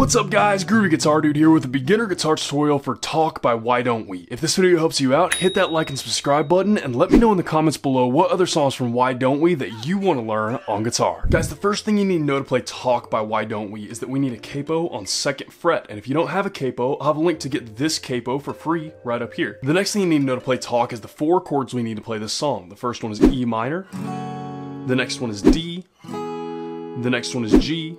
What's up guys, Groovy Guitar Dude here with a beginner guitar tutorial for Talk by Why Don't We. If this video helps you out, hit that like and subscribe button and let me know in the comments below what other songs from Why Don't We that you want to learn on guitar. Guys, the first thing you need to know to play Talk by Why Don't We is that we need a capo on second fret, and if you don't have a capo, I'll have a link to get this capo for free right up here. The next thing you need to know to play Talk is the four chords we need to play this song. The first one is E minor, the next one is D, the next one is G,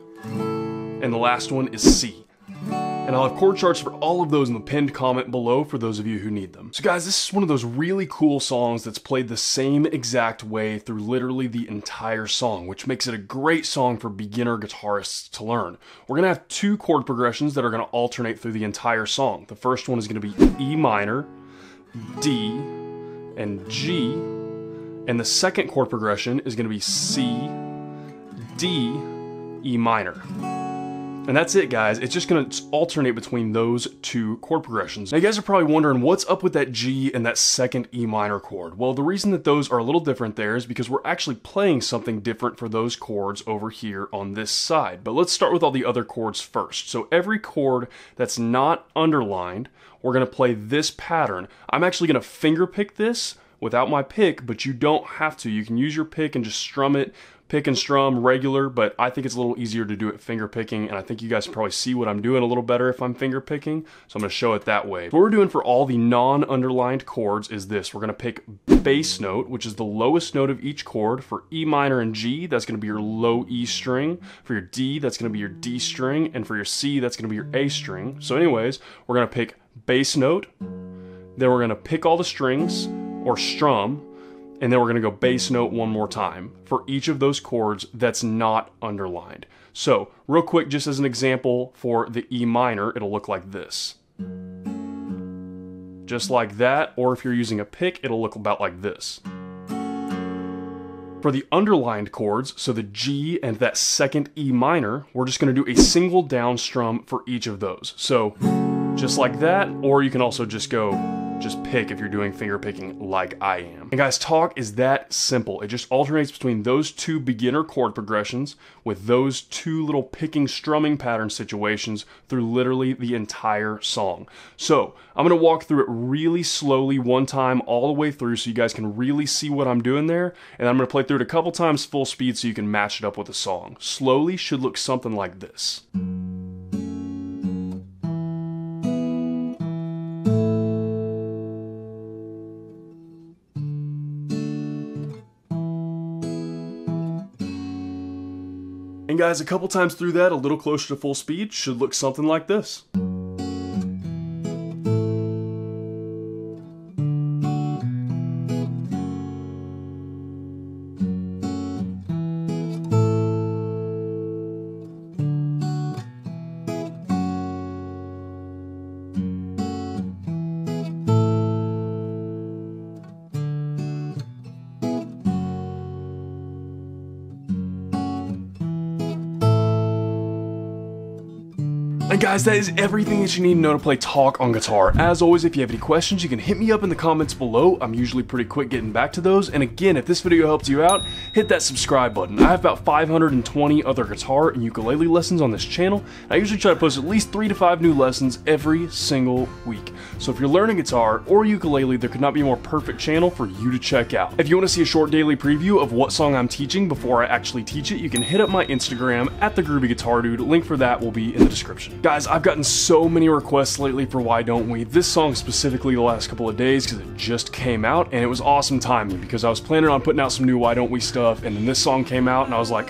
and the last one is C. And I'll have chord charts for all of those in the pinned comment below for those of you who need them. So guys, this is one of those really cool songs that's played the same exact way through literally the entire song, which makes it a great song for beginner guitarists to learn. We're gonna have two chord progressions that are gonna alternate through the entire song. The first one is gonna be E minor, D, and G, and the second chord progression is gonna be C, D, E minor. And that's it guys, it's just gonna alternate between those two chord progressions. Now you guys are probably wondering what's up with that G and that second E minor chord. Well the reason that those are a little different there is because we're actually playing something different for those chords over here on this side. But let's start with all the other chords first. So every chord that's not underlined, we're gonna play this pattern. I'm actually gonna finger pick this without my pick, but you don't have to. You can use your pick and just strum it pick and strum regular, but I think it's a little easier to do it finger picking, and I think you guys can probably see what I'm doing a little better if I'm finger picking, so I'm gonna show it that way. What we're doing for all the non-underlined chords is this. We're gonna pick bass note, which is the lowest note of each chord. For E minor and G, that's gonna be your low E string. For your D, that's gonna be your D string, and for your C, that's gonna be your A string. So anyways, we're gonna pick bass note, then we're gonna pick all the strings, or strum, and then we're going to go bass note one more time for each of those chords that's not underlined. So, real quick, just as an example for the E minor, it'll look like this. Just like that, or if you're using a pick, it'll look about like this. For the underlined chords, so the G and that second E minor, we're just to do a single down strum for each of those. So, just like that, or you can also just go just pick if you're doing finger picking like I am. And guys, talk is that simple. It just alternates between those two beginner chord progressions with those two little picking strumming pattern situations through literally the entire song. So I'm gonna walk through it really slowly one time all the way through so you guys can really see what I'm doing there. And I'm gonna play through it a couple times full speed so you can match it up with the song. Slowly should look something like this. And guys, a couple times through that, a little closer to full speed, should look something like this. And guys, that is everything that you need to know to play Talk on guitar. As always, if you have any questions, you can hit me up in the comments below. I'm usually pretty quick getting back to those. And again, if this video helped you out, hit that subscribe button. I have about 520 other guitar and ukulele lessons on this channel. I usually try to post at least three to five new lessons every single week. So if you're learning guitar or ukulele, there could not be a more perfect channel for you to check out. If you want to see a short daily preview of what song I'm teaching before I actually teach it, you can hit up my Instagram at the Groovy Guitar Dude. Link for that will be in the description. Guys, I've gotten so many requests lately for Why Don't We. This song specifically the last couple of days because it just came out and it was awesome timing because I was planning on putting out some new Why Don't We stuff and then this song came out and I was like,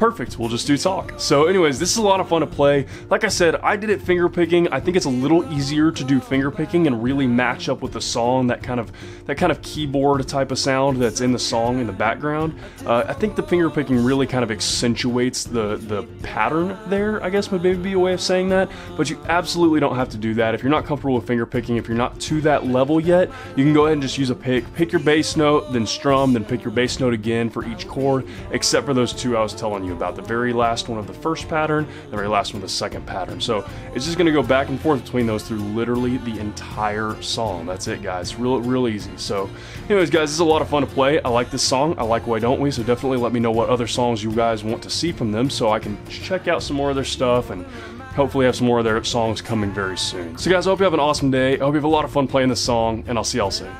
perfect, we'll just do talk. So anyways, this is a lot of fun to play. Like I said, I did it finger picking. I think it's a little easier to do finger picking and really match up with the song, that kind of that kind of keyboard type of sound that's in the song in the background. Uh, I think the finger picking really kind of accentuates the, the pattern there, I guess would maybe be a way of saying that, but you absolutely don't have to do that. If you're not comfortable with finger picking, if you're not to that level yet, you can go ahead and just use a pick. Pick your bass note, then strum, then pick your bass note again for each chord, except for those two I was telling you you about. The very last one of the first pattern, the very last one of the second pattern. So it's just gonna go back and forth between those through literally the entire song. That's it, guys. Real, real easy. So, anyways, guys, this is a lot of fun to play. I like this song. I like Why Don't We? So definitely let me know what other songs you guys want to see from them so I can check out some more of their stuff and Hopefully, have some more of their songs coming very soon. So, guys, I hope you have an awesome day. I hope you have a lot of fun playing this song, and I'll see y'all soon.